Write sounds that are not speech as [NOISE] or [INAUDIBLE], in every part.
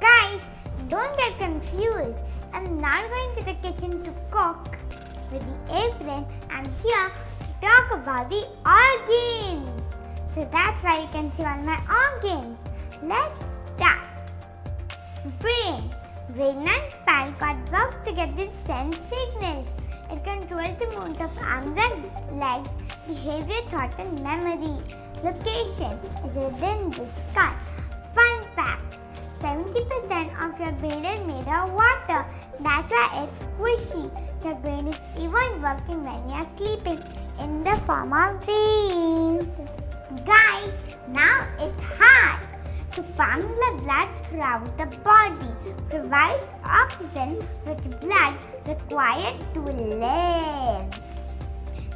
Guys, don't get confused. I'm not going to the kitchen to cook. With the apron, I'm here to talk about the organs. So that's why you can see all my organs. Let's start. Brain. Brain and spine cord work together to send signals. It controls the movement of arms and legs, behavior, thought, and memory. Location is within the skull. Fun fact 70% of your brain is made of water. That's why it's squishy. Your brain is even working when you're sleeping in the form of dreams. Guys, now it's hard to pump the blood throughout the body, provides oxygen with blood required to live.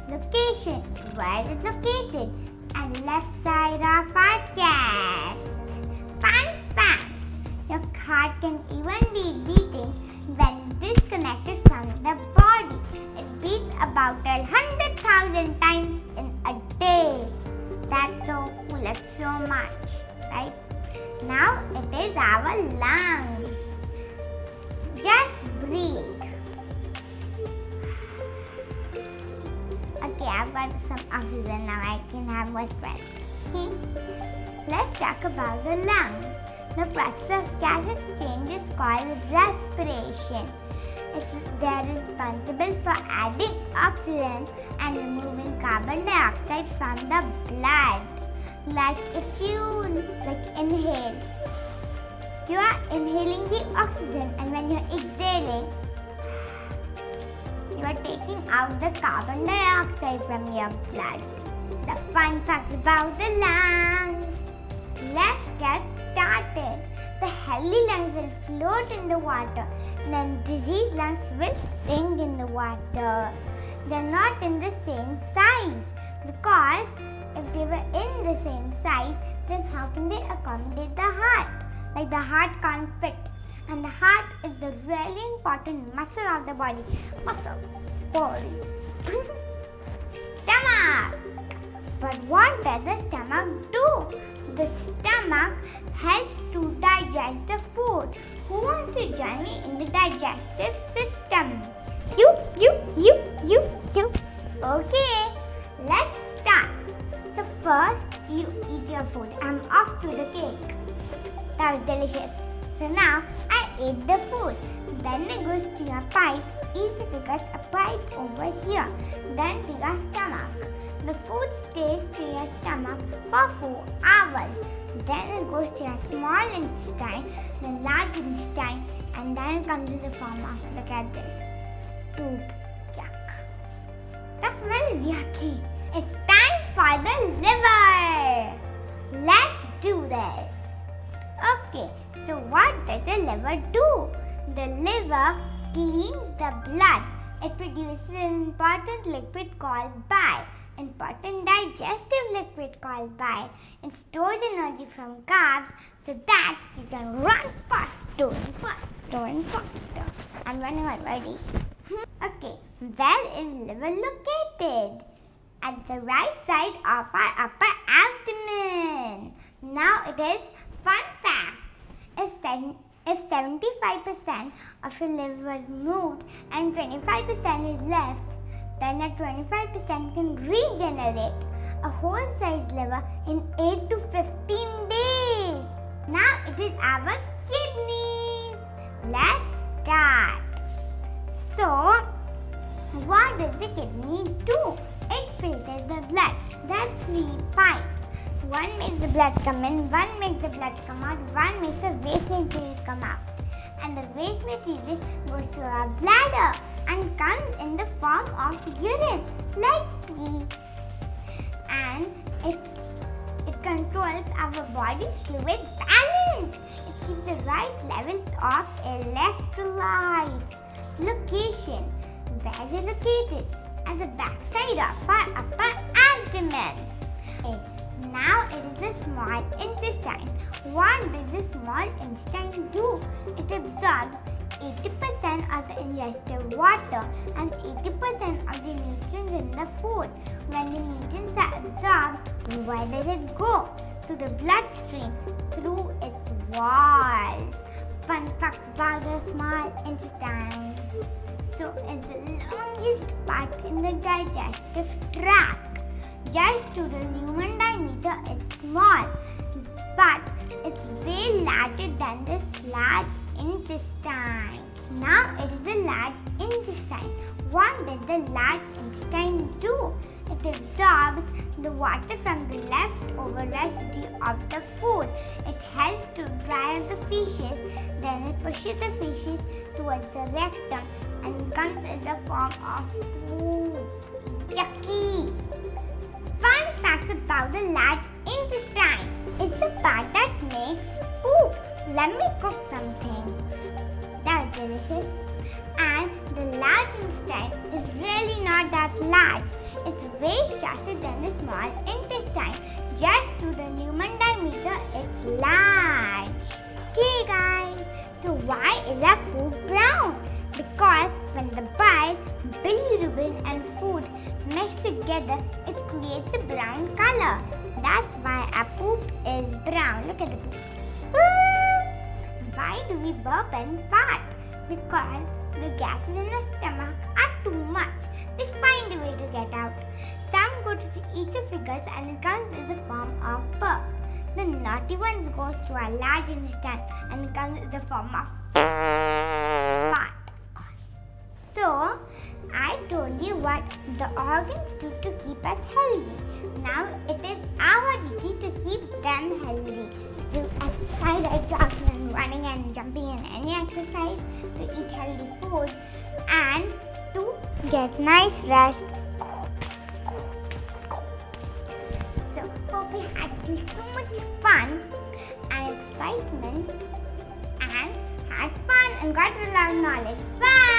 Location, where it is located, and left side of our chest. Disconnected from the body. It beats about a hundred thousand times in a day. That's so cool, it's so much, right? Now it is our lungs. Just breathe. Okay, I've got some oxygen now. I can have more breath. Let's talk about the lungs. The process of gas exchange is called respiration. It's, they're responsible for adding oxygen and removing carbon dioxide from the blood. Like if you like inhale, you are inhaling the oxygen and when you're exhaling, you are taking out the carbon dioxide from your blood. The fun fact about the lungs. Let's get started. The healthy lungs will float in the water, then diseased lungs will sink in the water. They're not in the same size because if they were in the same size, then how can they accommodate the heart? Like the heart can't fit. And the heart is the really important muscle of the body. Muscle. Body. [LAUGHS] stomach. But what does the stomach do? The stomach helps to digest the food. Who wants to join me in the digestive system? You, you, you, you, you. Okay, let's start. So first you eat your food. I'm off to the cake. That was delicious. So now I ate the food. Then it goes to your pipe. Easy because a pipe over here. Then to your stomach. The food stays to your stomach for four hours. Then it goes to your small intestine, the large intestine, and then it comes in the form of look at this. Poop. Yuck. That smell is yucky. It's time for the liver. Let's do this. Okay, so what does the liver do? The liver cleans the blood. It produces an important liquid called bile, important digestive liquid called bile. It stores energy from carbs so that you can run faster and faster and faster. I'm running already. Okay, where is liver located? At the right side of our upper abdomen. Now it is fun fact. Seven, if 75% of your liver is moved and 25% is left, then that 25% can regenerate a whole size liver in 8 to 15 days. Now it is our kidneys. Let's start. So, what does the kidney do? It filters the blood. That's pipes. One makes the blood come in, one makes the blood come out, one makes the waste material come out. And the waste material goes to our bladder and comes in the form of urine, like pee. And it, it controls our body's fluid balance. It keeps the right levels of electrolytes. Location. Where is it located? At the backside of our upper abdomen. Now it is the small intestine. What does the small intestine do? It absorbs 80% of the ingested water and 80% of the nutrients in the food. When the nutrients are absorbed, where does it go? To the bloodstream through its walls. talk about the small intestine. So it's the longest part in the digestive tract. Just to the human diameter, it's small, but it's way larger than this large intestine. Now it is the large intestine. What does the large intestine do? It absorbs the water from the leftover residue of the food. It helps to dry the feces. Then it pushes the feces towards the rectum and comes in the form of food. Yucky! Fun fact about the large intestine. It's the part that makes poop. Let me cook something. That's delicious. And the large intestine is really not that large. It's way shorter than the small intestine. Just to the human diameter, it's large. Okay guys, so why is our poop brown? Because when the bile, bilirubin and food mix together, it creates a brown color. That's why our poop is brown. Look at the poop. Ah! Why do we burp and fart? Because the gases in the stomach are too much. They find a way to get out. Some go to the figures and it comes in the form of burp. The naughty ones goes to our large intestine and comes in the form of what the organs do to keep us healthy. Now it is our duty to keep them healthy. To exercise, jogging and running and jumping and any exercise, to eat healthy food, and to get nice rest. So hope you had so much fun and excitement and had fun and got a lot of knowledge. Bye!